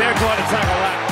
they're going to tackle that.